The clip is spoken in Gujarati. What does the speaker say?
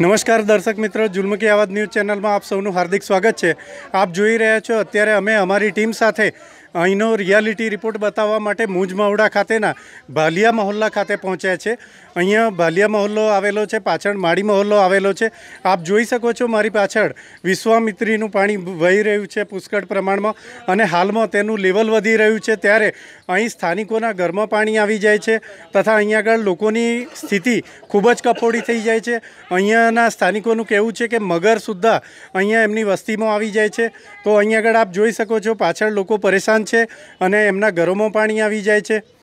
નમસ્કાર દર્શક મિત્રો જુલમકી આવાજ ન્યૂઝ ચેનલમાં આપ સૌનું હાર્દિક સ્વાગત છે. આપ જોઈ રહ્યા છો, અત્યારે અમે અમારી ટીમ સાથે અહીંનો રિયાલિટી રિપોર્ટ બતાવવા માટે મુંજ મહુડા ખાતેના ભાલિયા મહોલ્લા ખાતે પહોંચ્યા છે. અહીંયા ભાલિયા મહોલ્લો આવેલો છે, પાછળ માળી મહોલ્લો આવેલો છે. આપ જોઈ શકો છો મારી પાછળ વિશ્વામિત્રીનું પાણી વહી રહ્યું છે પુષ્કળ પ્રમાણમાં અને હાલમાં તેનું લેવલ વધી રહ્યું છે. ત્યારે અહીં સ્થાનિકોના ઘરમાં પાણી આવી જાય છે તથા અહીંયા આગળ લોકોની સ્થિતિ ખૂબ જ કફોડી થઈ જાય છે. અહીંયાના સ્થાનિકોનું કહેવું છે કે મગર સુદ્ધા અહીંયા એમની વસ્તીમાં આવી જાય છે. તો અહીંયા આગળ આપ જોઈ શકો છો પાછળ લોકો પરેશાન છે અને એમના ઘરોમાં પાણી આવી જાય છે.